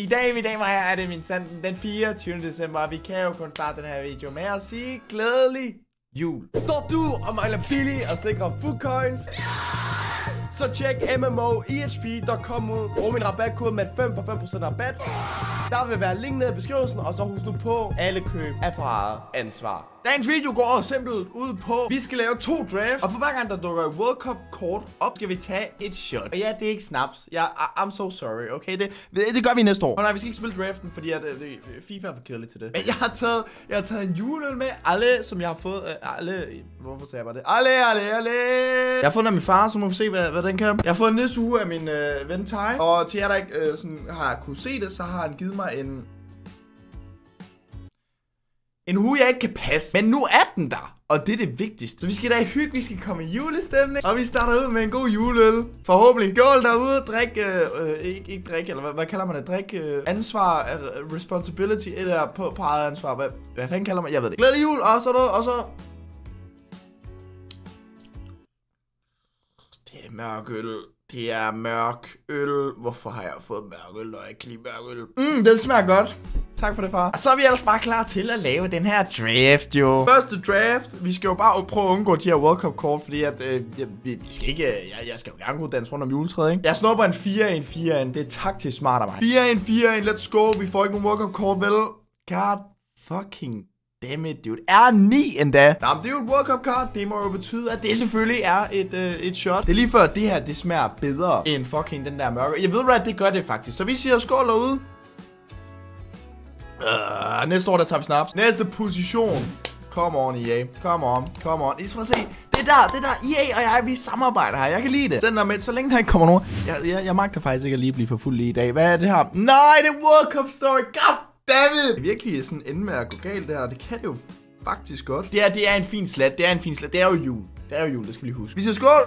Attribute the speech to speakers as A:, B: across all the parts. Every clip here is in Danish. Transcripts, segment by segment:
A: I dag, mine damer og herrer, er det min sand den 24. december, og vi kan jo kun starte den her video med at sige glædelig jul. Står du og mangler billig og sikre food coins? Så tjek MMOEHP.com ud. Brug min rabatkode med 5 for 5% rabat. Der vil være link nede i beskrivelsen, og så husk nu på, alle køb er på eget ansvar. Dagens video går simpelt ud på, vi skal lave to drafts, og for hver gang der dukker et World Cup kort op, skal vi tage et shot. Og ja, det er ikke snaps. Jeg, I, I'm so sorry, okay? Det, det gør vi næste år. Og nej, vi skal ikke spille draften, fordi at, uh, FIFA er for kedeligt til det. Men jeg har taget, jeg har taget en juleøl med, alle, som jeg har fået, uh, alle, hvorfor sagde jeg bare det? Alle, alle, alle. Jeg har fået den af min far, så må vi se, hvad, hvad den kan. Jeg har fået en næste uge af min uh, ven Ty, og til jer, der ikke uh, sådan, har kunne se det, så har han givet mig en en hue, jeg ikke kan passe. Men nu er den der. Og det er det vigtigste. Så vi skal da hygge, vi skal komme i julestemning. Og vi starter ud med en god juleøl. Forhåbentlig. Gå derude, drik, øh, øh, ikke, ikke drik, eller hvad, hvad kalder man det? Drik, øh, ansvar, uh, responsibility, eller på, på eget ansvar. Hvad, hvad fanden kalder man? Jeg ved det Glædelig jul, og så noget, og så... Det er mørk øl. Det er mørk øl. Hvorfor har jeg fået mørk øl, når jeg ikke kan lide mørk øl? Mm, den smager godt. Tak for det, far. Og så er vi ellers bare klar til at lave den her draft, jo. Første draft. Vi skal jo bare prøve at undgå de her World Cup kort, fordi at, øh, jeg, vi skal ikke... Jeg, jeg skal jo gerne gå danse rundt om juletræet, ikke? Jeg snupper en 4 en 4 en. Det er taktisk smart af mig. 4 en 4 en. Let's go. Vi får ikke nogen World Cup kort, vel? God fucking Dammit, dude. Er 9 endda. Nå, men det er jo et World Cup card. Det må jo betyde, at det selvfølgelig er et, øh, et shot. Det er lige før, at det her, det smager bedre end fucking den der mørke. Jeg ved at det gør det faktisk. Så vi siger skål derude. Uh, næste år, der tager vi snaps. Næste position. Come on, EA. Come on. Come on. I skal se. Det der, det der EA og jeg, vi samarbejder her. Jeg kan lide det. Den der med, så længe der ikke kommer nogen. Jeg, jeg, jeg magter faktisk ikke at lige blive for fuld lige i dag. Hvad er det her? Nej, det er World Cup Story. God damn it. Det er virkelig sådan ende med at gå galt det her. Det kan det jo faktisk godt. Det er, det er en fin slat. Det er en fin slat. Det er jo jul. Det er jo jul, det skal vi lige huske. Vi siger skål.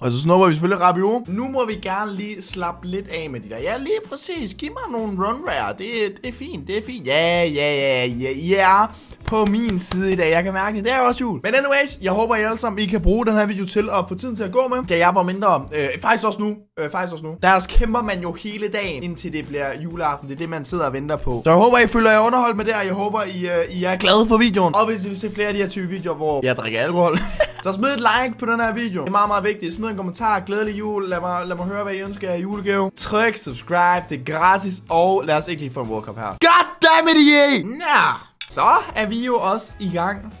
A: Og så snupper vi selvfølgelig Rabiot. Nu må vi gerne lige slappe lidt af med de der. Ja, lige præcis. Giv mig nogle run rare. Det, det er fint, det er fint. Ja, ja, ja, ja, ja. På min side i dag. Jeg kan mærke det. Det er også jul. Men anyways, jeg håber, I alle sammen I kan bruge den her video til at få tiden til at gå med. Da jeg var mindre. Øh, faktisk også nu. Øh, faktisk også nu. Der kæmper man jo hele dagen, indtil det bliver juleaften. Det er det, man sidder og venter på. Så jeg håber, I føler jer underholdt med det, og jeg håber, I, øh, I er glade for videoen. Og hvis I vil se flere af de her type videoer, hvor jeg drikker alkohol, så smid et like på den her video. Det er meget, meget vigtigt. Smid en kommentar. Glædelig jul. Lad mig, lad mig høre, hvad I ønsker af julegave. Tryk subscribe. Det er gratis. Og lad os ikke lige få en World Cup her. God damn it, EA! Nah! Så er vi jo også i gang.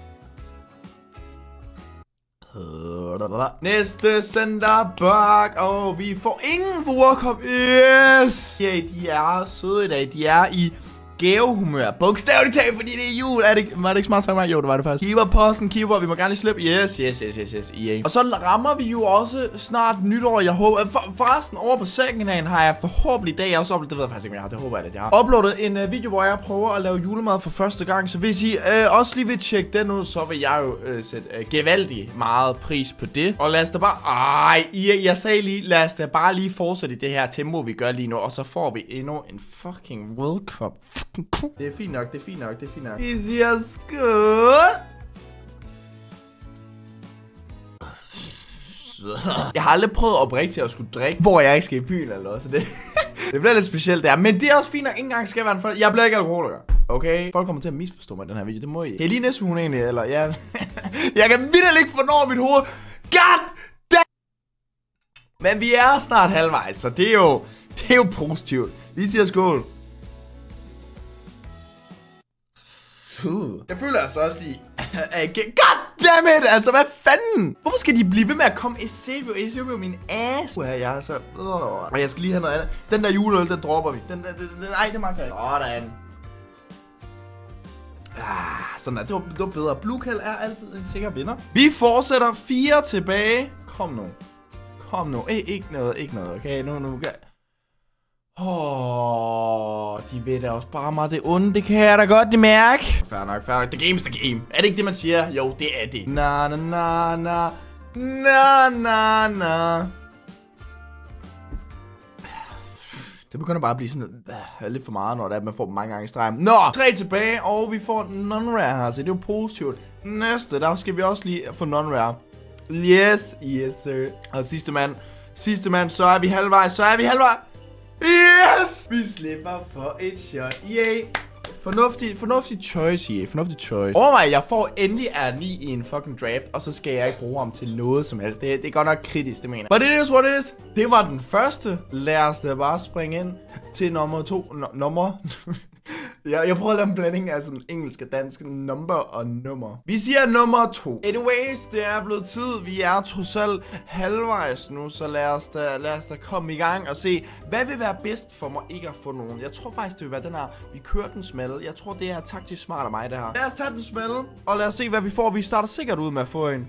A: Næste center back, og vi får ingen for World Cup. Yes! Ja, de er søde i dag. De er i gavehumør. Bogstaveligt talt, fordi det er jul. Er det, var det ikke smart sagt mig? Jo, det var det faktisk. Keeper, posten, keeper. Vi må gerne lige slippe. Yes, yes, yes, yes, yes. EA. Og så rammer vi jo også snart nytår. Jeg håber... For, forresten, over på second har jeg forhåbentlig i dag også oplevet, Det ved jeg faktisk ikke, jeg har. Det håber jeg, at jeg har. Uploadet en uh, video, hvor jeg prøver at lave julemad for første gang. Så hvis I uh, også lige vil tjekke den ud, så vil jeg jo uh, sætte uh, gevaldig meget pris på det. Og lad os da bare... Ej, I, jeg sagde lige, lad os da bare lige fortsætte i det her tempo, vi gør lige nu. Og så får vi endnu en fucking World Cup det er fint nok, det er fint nok, det er fint nok. Vi siger skål! Jeg har aldrig prøvet oprigtigt at skulle drikke, hvor jeg ikke skal i byen eller noget, så det, det bliver lidt specielt der. Men det er også fint, at ikke engang skal være en for... Jeg bliver ikke alkoholiker. Okay? Folk kommer til at misforstå mig i den her video, det må I. Kan I lige næste uge egentlig, eller ja? jeg kan vildt ikke fornå mit hoved. God damn! Men vi er snart halvvejs, så det er jo, det er jo positivt. Vi siger skål. Jeg føler altså også, de... God damn it! Altså, hvad fanden? Hvorfor skal de blive ved med at komme Eusebio? Eusebio min ass. Uh, jeg er så... Og jeg skal lige have noget andet. Den der juleøl, den dropper vi. Den, den, den, den ej, det magter jeg Sådan. Ah, sådan der. Det var, det var bedre. Blue Kell er altid en sikker vinder. Vi fortsætter fire tilbage. Kom nu. Kom nu. Ej, ikke noget, ikke noget, okay? Nu, nu, okay. Åh, oh, de ved da også bare mig det onde, det kan jeg da godt mærke. Fair nok, fair nok. The game's the game. Er det ikke det, man siger? Jo, det er det. Na na na na. Na na na. Det begynder bare at blive sådan uh, lidt for meget, når det er, at man får mange gange i streg. Nå, tre tilbage, og vi får non-rare her, så det er jo positivt. Næste, der skal vi også lige få non-rare. Yes, yes sir. Og sidste mand, sidste mand, så er vi halvvejs, så er vi halvvejs. Yes! Vi slipper for et shot. Yay! Fornuftig, fornuftig choice, yeah. Fornuftig choice. Overvej, jeg får endelig R9 i en fucking draft, og så skal jeg ikke bruge ham til noget som helst. Det, det er godt nok kritisk, det mener jeg. But it is what it is. Det var den første. Lad os da bare springe ind til nummer to. N nummer? Jeg, jeg prøver at lave en blanding af sådan engelsk og dansk number og nummer. Vi siger nummer to. Anyways, det er blevet tid. Vi er trods alt halvvejs nu, så lad os, da, lad os da komme i gang og se, hvad vil være bedst for mig ikke at få nogen. Jeg tror faktisk, det vil være den her. Vi kører den smalle. Jeg tror, det er taktisk smart af mig, det her. Lad os tage den smalle, og lad os se, hvad vi får. Vi starter sikkert ud med at få en.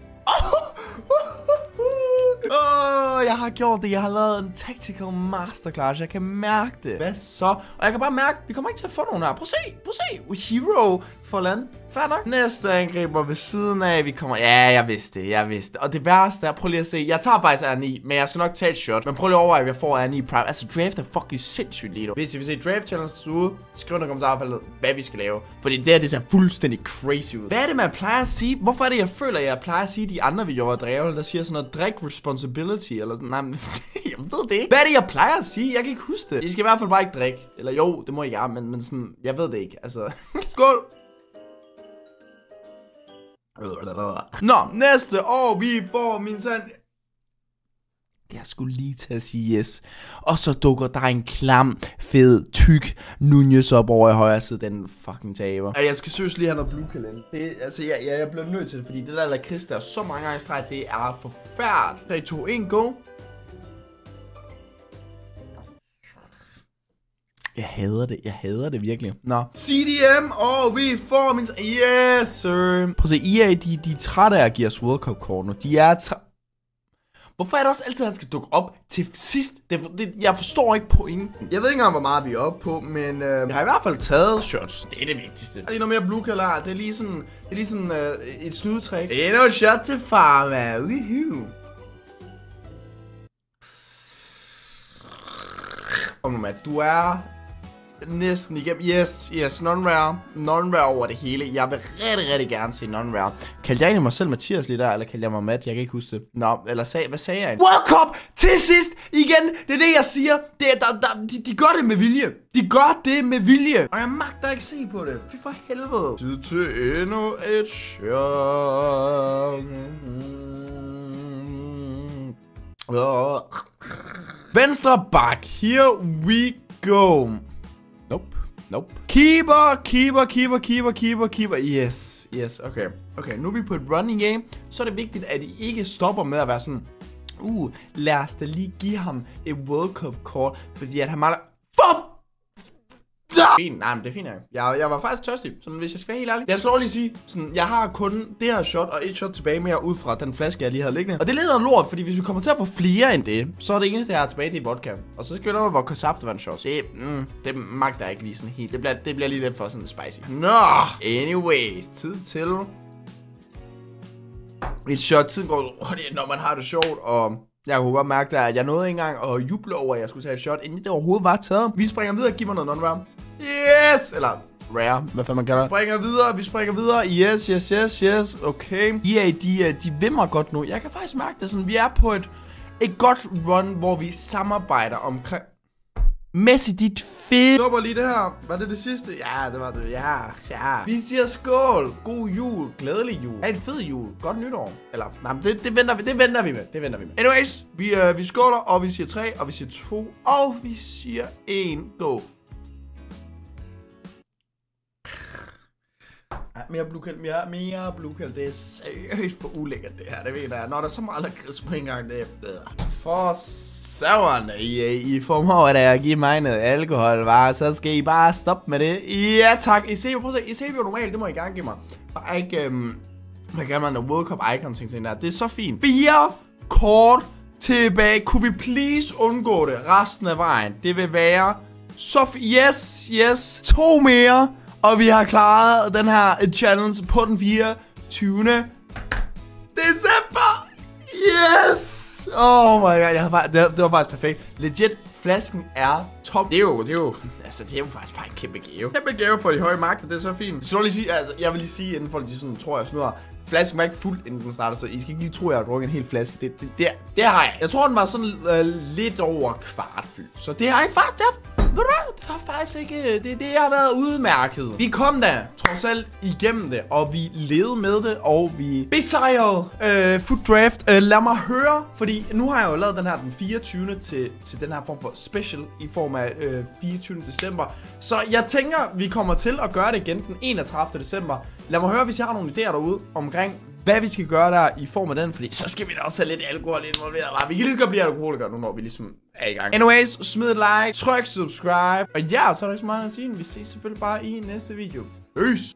A: Åh, oh, jeg har gjort det. Jeg har lavet en tactical masterclass. Jeg kan mærke det. Hvad så? Og jeg kan bare mærke, vi kommer ikke til at få nogen her. Prøv at se, prøv at se. Hero for land. Fair nok. Næste angriber ved siden af. Vi kommer... Ja, jeg vidste det. Jeg vidste det. Og det værste er, prøv lige at se. Jeg tager faktisk R9, men jeg skal nok tage et shot. Men prøv lige at overveje, at jeg får R9 Prime. Altså, draft er fucking sindssygt lige nu. Hvis I vil se draft challenge ude, skriv i kommentarfeltet, hvad vi skal lave. Fordi det her, det ser fuldstændig crazy ud. Hvad er det, man plejer at sige? Hvorfor er det, jeg føler, at jeg plejer at sige de andre videoer af Drevel, der siger sådan noget drag responsibility, eller sådan, nej, men, jeg ved det ikke. Hvad er det, jeg plejer at sige? Jeg kan ikke huske det. I skal i hvert fald bare ikke drikke. Eller jo, det må I gerne, men, men sådan, jeg ved det ikke. Altså, skål! Nå, næste år vi får min sand... Jeg skulle lige til at sige yes. Og så dukker der en klam, fed, tyk Nunez op over i højre side, den fucking taber. Jeg skal søge lige have noget blue kalender. Det, altså, jeg, jeg, jeg bliver nødt til det, fordi det der lakrids der så mange gange i streg, det er forfærdeligt. 3, 2, 1, go. Jeg hader det. Jeg hader det virkelig. Nå. CDM, og vi får min... Yes, sir. Prøv at se, EA, de, de er trætte af at give os World Cup kort nu. De er træ... Hvorfor er det også altid, at han skal dukke op til sidst? Det, det, jeg forstår ikke pointen. Jeg ved ikke engang, hvor meget vi er oppe på, men øh, jeg har i hvert fald taget shots. Det er det vigtigste. Er lige noget mere blue color? Det er lige sådan, det er lige sådan øh, et snydetræk. Endnu et shot til farma. Woohoo. Kom nu, Matt. Du er næsten igennem. Yes, yes, non-rare. Non-rare over det hele. Jeg vil rigtig, rigtig gerne se non-rare. Kaldte jeg egentlig mig selv Mathias lige der, eller kaldte jeg mig Matt? Jeg kan ikke huske det. Nå, eller sag, hvad sagde jeg? World Cup til sidst igen. Det er det, jeg siger. Det er, der, der, de, de gør det med vilje. De gør det med vilje. Og jeg magter ikke se på det. Fy for helvede. Tid til endnu et shot. Venstre bak. Here we go. Nope. Nope. Keeper, keeper, keeper, keeper, keeper, keeper. Yes, yes, okay. Okay, nu er vi på et running game. Så er det vigtigt, at I ikke stopper med at være sådan, uh, lad os da lige give ham et World Cup kort, fordi at han mangler... Fuck! Fint, nej, men det er fint, jeg. jeg. Jeg var faktisk tørstig, så hvis jeg skal være helt ærlig. Jeg skal lige sige, sådan, jeg har kun det her shot og et shot tilbage mere ud fra den flaske, jeg lige har liggende. Og det er lidt noget lort, fordi hvis vi kommer til at få flere end det, så er det eneste, jeg har tilbage, det i vodka. Og så skal vi lave hvor Kosap var en shot. Det, mm, det magter jeg ikke lige sådan helt. Det bliver, det bliver lige lidt for sådan spicy. Nå, anyways, tid til et shot. Tiden går hurtigt, når man har det sjovt, og jeg kunne godt mærke, at jeg nåede ikke engang at juble over, at jeg skulle tage et shot, inden det overhovedet var taget. Vi springer videre og giver mig noget non -ram. Yes! Eller rare, hvad fanden man kalder det. Springer videre, vi springer videre. Yes, yes, yes, yes. Okay. EA, de, øh, de vimmer godt nu. Jeg kan faktisk mærke det sådan, vi er på et, et godt run, hvor vi samarbejder omkring... Messi, dit fedt. Stopper lige det her. Var det det sidste? Ja, det var det. Ja, ja. Vi siger skål. God jul. Glædelig jul. Ha' en fed jul. Godt nytår. Eller, nej, det, det, venter vi, det venter vi med. Det venter vi med. Anyways, vi, uh, vi skåler, og vi siger 3, og vi siger 2, og vi siger 1. Go. Mere blukald, mere, mere blukald. Det er seriøst for ulækkert, det her. Det ved jeg. Når der er så meget lakrids på en gang, det er For saverne, I, I formår at give mig noget alkohol, var, så skal I bare stoppe med det. Ja tak, I ser, prøv at se, I ser jo normalt, det må I gerne give mig. Bare ikke, øhm, hvad gør man, World Cup Icon ting til der. Det er så fint. Fire kort tilbage. Kunne vi please undgå det resten af vejen? Det vil være så Yes, yes. To mere. Og vi har klaret den her challenge på den 24. december. Yes! Oh my god, jeg har, det, det var faktisk perfekt. Legit, flasken er top. Det er jo, det er jo, altså det er jo faktisk bare en kæmpe gave. Kæmpe gave for de høje magter, det er så fint. Så jeg lige sige, altså, jeg vil lige sige, inden folk de sådan, tror jeg snyder, flasken var ikke fuld, inden den startede, så I skal ikke lige tro, at jeg har drukket en hel flaske. Det, det, det, det har jeg. Jeg tror, den var sådan øh, lidt over kvart fyldt. Så det har ikke faktisk... Det ved du? Det har faktisk ikke... Øh, det, det har været udmærket. Vi kom da trods alt igennem det, og vi levede med det, og vi besejrede øh, Food Draft. Øh, lad mig høre, fordi nu har jeg jo lavet den her den 24. til, til den her form for special i form af øh, 24. december. Så jeg tænker, vi kommer til at gøre det igen den 31. december. Lad mig høre, hvis jeg har nogle idéer derude omkring, hvad vi skal gøre der i form af den, fordi så skal vi da også have lidt alkohol involveret. hva'? Vi kan lige så godt blive alkoholikere nu, når vi ligesom er i gang. Anyways, smid et like, tryk subscribe, og ja, så er der ikke så meget at sige. Vi ses selvfølgelig bare i næste video. Peace!